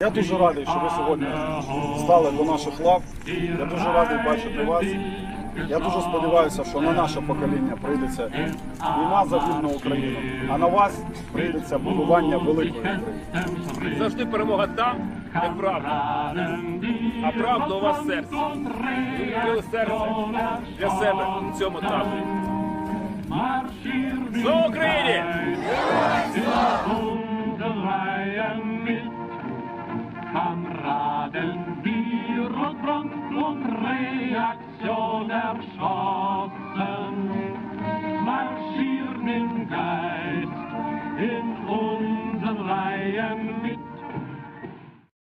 Я дуже радий, що ви сьогодні стали до наших лав. Я дуже радий бачити вас. Я дуже сподіваюся, що на наше покоління прийдеться війна за вільну Україну, а на вас прийдеться будування великої України. Завжди перемога там, де правда. А правда у вас в серці. Ви відкрили серце для себе в цьому таборі. Слава Україні! und Reaktion erschossen. Marschieren im Geist in unseren Reihen mit.